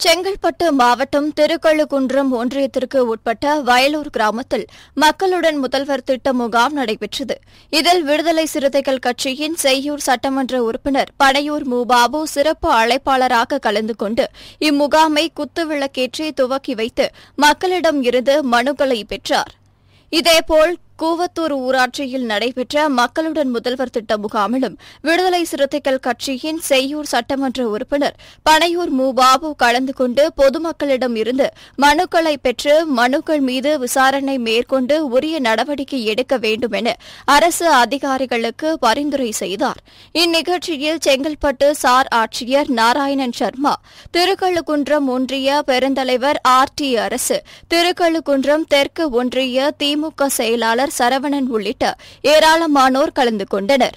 செங்கல்பட்டு மாவட்டம் திருக்கழுக்குன்றம் ஒன்றியத்திற்கு உட்பட்ட வயலூர் கிராமத்தில் மக்களுடன் முதல்வர் திட்ட முகாம் நடைபெற்றது. இதில் விடுதலை சிறுத்தைகள் கட்சியின் செய்யூர் சட்டமன்ற உறுப்பினர் படையூர் மு பாபு சிறப்பு அழைப்பாளராக கலந்து கொண்டு இம்முகாமை குத்துவிளக்கேற்றி துவக்கி வைத்து மக்களிடம் இருந்து மனுக்களை பெற்றார். இதேபோல் கூவத்தூர் ஊராட்சியில் நடைபெற்ற மக்களுடன் முதல்வர் திட்ட முகாமிலும் விடுதலை சிறுத்தைகள் கட்சியின் செய்யூர் சட்டமன்ற உறுப்பினர் பனையூர் மு பாபு கலந்து கொண்டு பொதுமக்களிடம் இருந்து மனுக்களை பெற்று மனுக்கள் மீது விசாரணை மேற்கொண்டு உரிய நடவடிக்கை எடுக்க வேண்டும் என அரசு அதிகாரிகளுக்கு பரிந்துரை செய்தார். இந்நிகழ்ச்சியில் செங்கல்பட்டு சார் ஆட்சியர் நாராயணன் சர்மா திருக்கழுக்குன்றம் ஒன்றிய பெருந்தலைவர் ஆர் டி அரசு திருக்கழுக்குன்றம் தெற்கு ஒன்றிய திமுக செயலாளர் சரவணன் உள்ளிட்ட ஏராளமானோர் கலந்து கொண்டனர்.